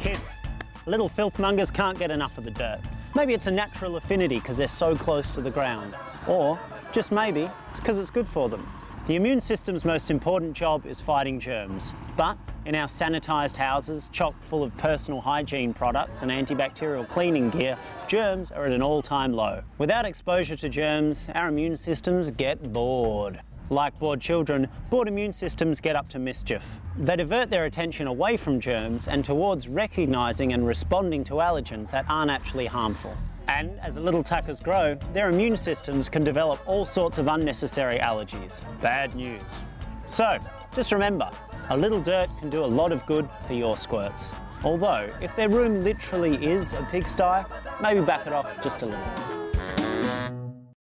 Kids, little filthmongers can't get enough of the dirt. Maybe it's a natural affinity because they're so close to the ground. Or, just maybe, it's because it's good for them. The immune system's most important job is fighting germs. But in our sanitised houses, chock full of personal hygiene products and antibacterial cleaning gear, germs are at an all-time low. Without exposure to germs, our immune systems get bored. Like bored children, bored immune systems get up to mischief. They divert their attention away from germs and towards recognising and responding to allergens that aren't actually harmful. And as the little tuckers grow, their immune systems can develop all sorts of unnecessary allergies. Bad news. So, just remember, a little dirt can do a lot of good for your squirts. Although, if their room literally is a pigsty, maybe back it off just a little.